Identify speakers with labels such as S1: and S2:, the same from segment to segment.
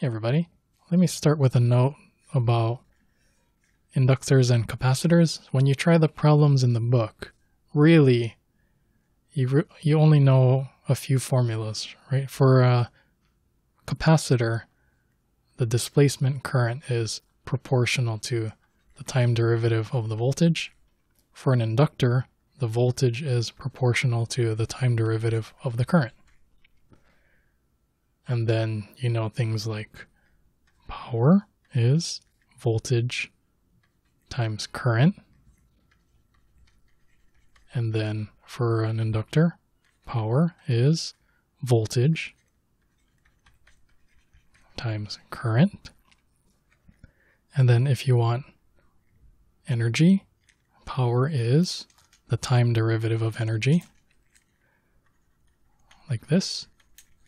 S1: Hey everybody, let me start with a note about inductors and capacitors. When you try the problems in the book, really, you, re you only know a few formulas, right? For a capacitor, the displacement current is proportional to the time derivative of the voltage. For an inductor, the voltage is proportional to the time derivative of the current. And then you know things like power is voltage times current. And then for an inductor, power is voltage times current. And then if you want energy, power is the time derivative of energy, like this.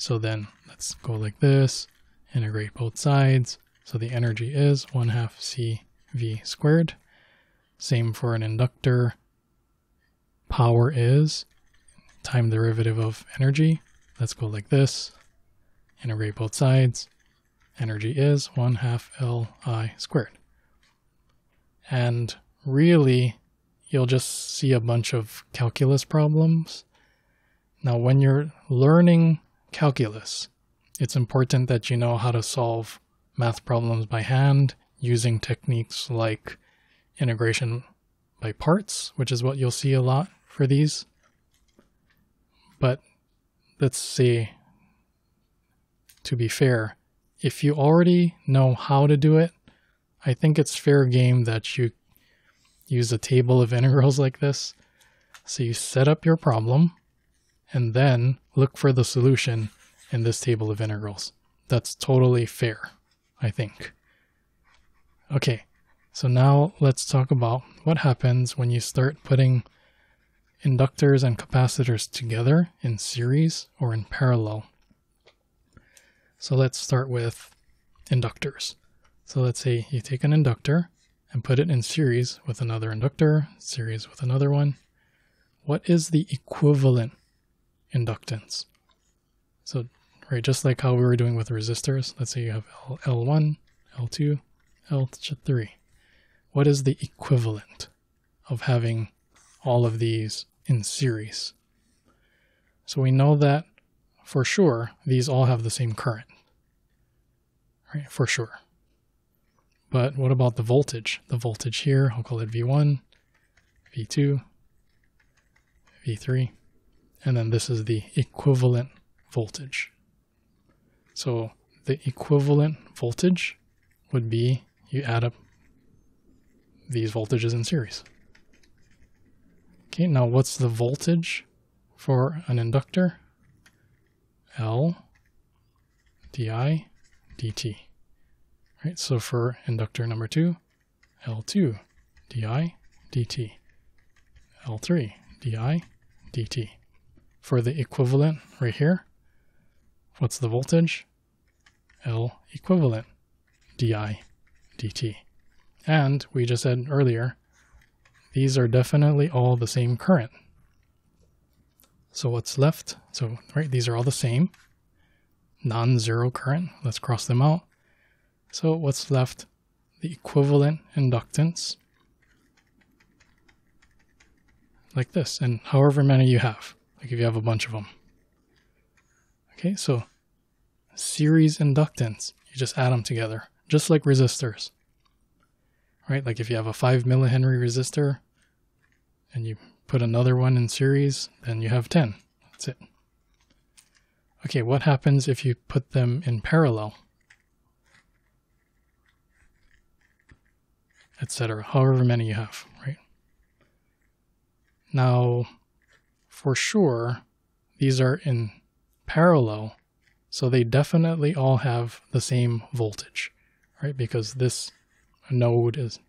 S1: So then let's go like this, integrate both sides. So the energy is 1 half CV squared. Same for an inductor. Power is time derivative of energy. Let's go like this. Integrate both sides. Energy is 1 half Li squared. And really, you'll just see a bunch of calculus problems. Now, when you're learning calculus, it's important that you know how to solve math problems by hand using techniques like integration by parts, which is what you'll see a lot for these. But let's see, to be fair, if you already know how to do it, I think it's fair game that you use a table of integrals like this. So you set up your problem and then look for the solution in this table of integrals. That's totally fair, I think. Okay, so now let's talk about what happens when you start putting inductors and capacitors together in series or in parallel. So let's start with inductors. So let's say you take an inductor and put it in series with another inductor, series with another one. What is the equivalent inductance? So right? Just like how we were doing with resistors. Let's say you have L, L1, L2, L3. What is the equivalent of having all of these in series? So we know that for sure, these all have the same current, right? For sure. But what about the voltage? The voltage here, I'll call it V1, V2, V3, and then this is the equivalent voltage. So the equivalent voltage would be you add up these voltages in series. Okay, now what's the voltage for an inductor? L di dt. Right, so for inductor number two, L2 di dt. L3 di dt. For the equivalent right here, What's the voltage? L equivalent di dt. And we just said earlier, these are definitely all the same current. So what's left? So, right, these are all the same. Non-zero current. Let's cross them out. So what's left? The equivalent inductance. Like this, and however many you have. Like if you have a bunch of them. Okay, so series inductance, you just add them together, just like resistors. Right, like if you have a 5 millihenry resistor and you put another one in series, then you have 10. That's it. Okay, what happens if you put them in parallel? Etc. However many you have, right? Now, for sure, these are in parallel. So they definitely all have the same voltage, right? Because this node is,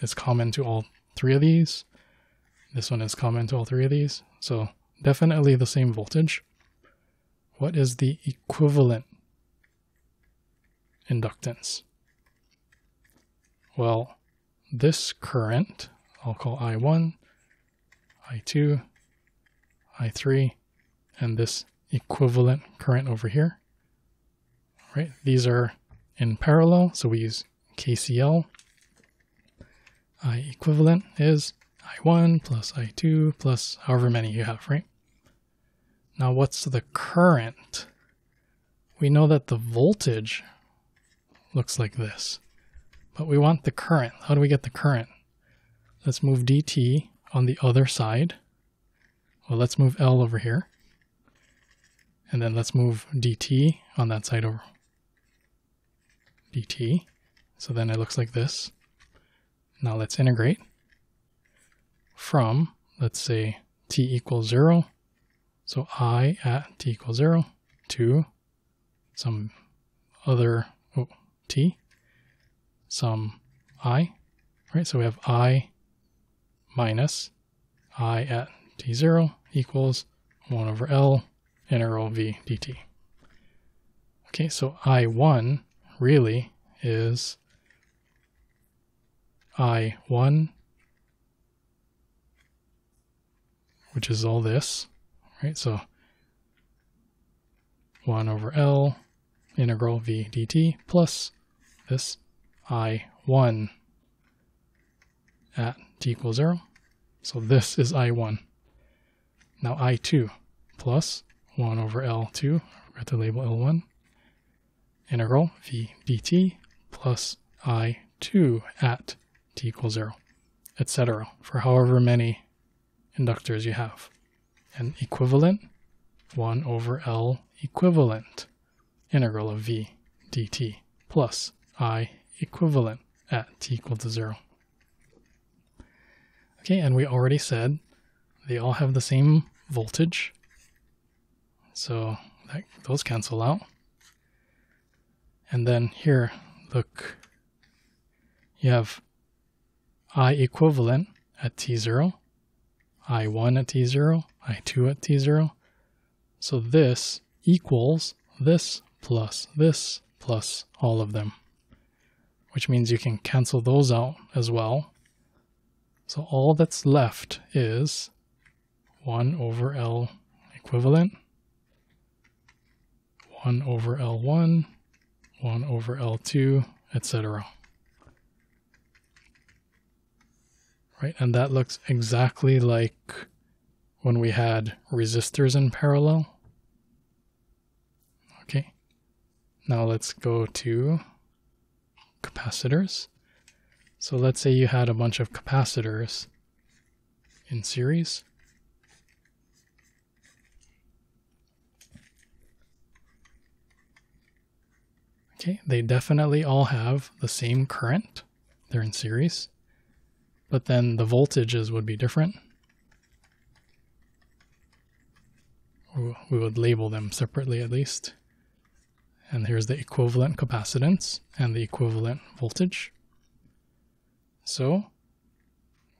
S1: is common to all three of these. This one is common to all three of these. So definitely the same voltage. What is the equivalent inductance? Well, this current, I'll call I1, I2, I3, and this equivalent current over here, right? These are in parallel, so we use KCL. I equivalent is I1 plus I2 plus however many you have, right? Now what's the current? We know that the voltage looks like this, but we want the current. How do we get the current? Let's move dt on the other side. Well, let's move L over here. And then let's move dt on that side over. dt. So then it looks like this. Now let's integrate from, let's say, t equals 0. So i at t equals 0 to some other oh, t, some i, right? So we have i minus i at t0 equals 1 over L integral v dt. Okay, so I1 really is I1, which is all this, right? So 1 over L integral v dt plus this I1 at t equals 0. So this is I1. Now I2 plus 1 over L2, I got to label L1, integral v dt plus I2 at t equals 0, etc. for however many inductors you have. And equivalent, 1 over L equivalent, integral of v dt plus I equivalent at t equal to 0. Okay, and we already said they all have the same voltage. So that, those cancel out. And then here, look, you have I equivalent at T0, I1 at T0, I2 at T0. So this equals this plus this plus all of them, which means you can cancel those out as well. So all that's left is 1 over L equivalent, 1 over L1, 1 over L2, etc. Right, and that looks exactly like when we had resistors in parallel. Okay, now let's go to capacitors. So let's say you had a bunch of capacitors in series. Okay, they definitely all have the same current. They're in series. But then the voltages would be different. We would label them separately at least. And here's the equivalent capacitance and the equivalent voltage. So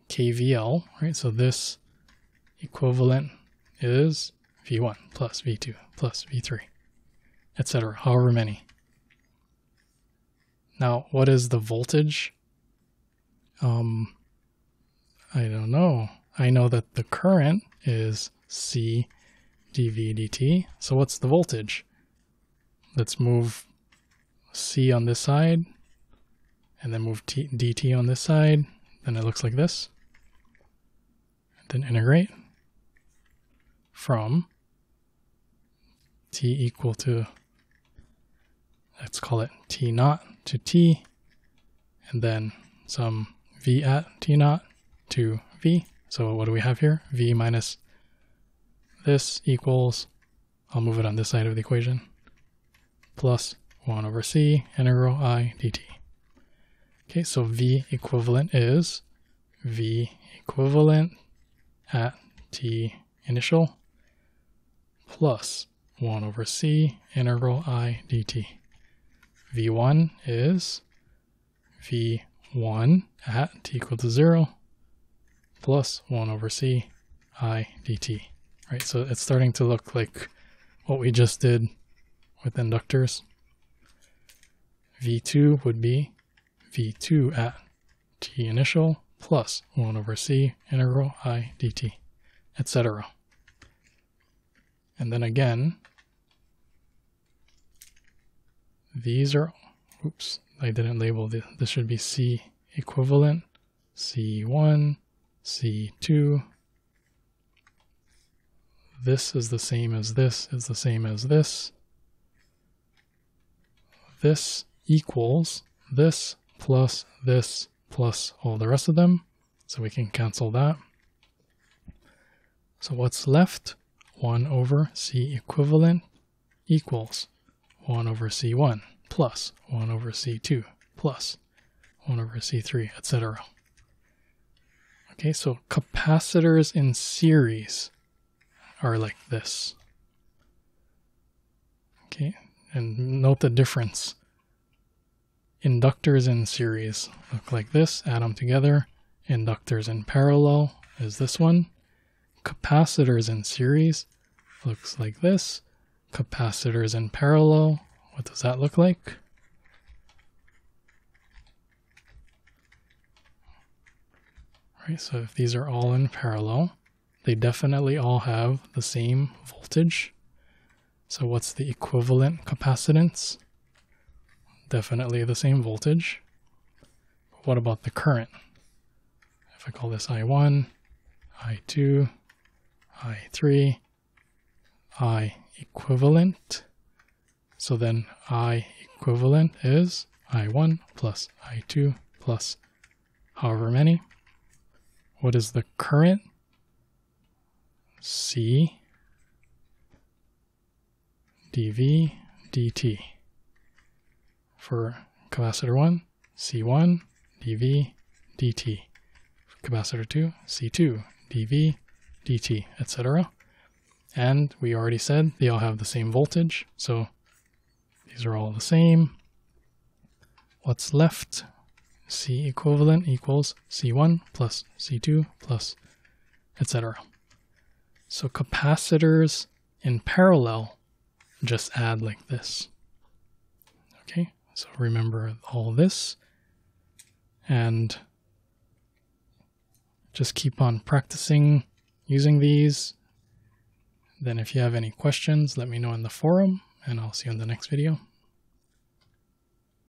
S1: KVL, right? So this equivalent is V1 plus V2 plus V3, etc. However many. Now, what is the voltage? Um, I don't know. I know that the current is C dV dt. So what's the voltage? Let's move C on this side and then move T, dt on this side. Then it looks like this. Then integrate from t equal to, call it t naught to t, and then some v at t naught to v. So what do we have here? v minus this equals, I'll move it on this side of the equation, plus 1 over c integral i dt. Okay, so v equivalent is v equivalent at t initial plus 1 over c integral i dt. V1 is v1 at t equal to 0 plus 1 over c i dt. Right, so it's starting to look like what we just did with inductors. v2 would be v2 at t initial plus 1 over c integral i dt, etc. And then again, these are, oops, I didn't label this. This should be C equivalent, C1, C2. This is the same as this is the same as this. This equals this plus this plus all the rest of them. So we can cancel that. So what's left? 1 over C equivalent equals 1 over C1 plus 1 over C2 plus 1 over C3, etc. Okay, so capacitors in series are like this. Okay, and note the difference. Inductors in series look like this, add them together. Inductors in parallel is this one. Capacitors in series looks like this. Capacitors in parallel, what does that look like? Right, so if these are all in parallel, they definitely all have the same voltage. So what's the equivalent capacitance? Definitely the same voltage. What about the current? If I call this I1, I2, I3, I equivalent. So then I equivalent is I1 plus I2 plus however many. What is the current? C dV dt. For capacitor 1, C1 dV dt. For capacitor 2, C2 dV dt, etc. And we already said they all have the same voltage, so these are all the same. What's left? C equivalent equals C1 plus C2 plus etc. So capacitors in parallel just add like this. Okay, so remember all this and just keep on practicing using these. Then if you have any questions, let me know in the forum and I'll see you in the next video.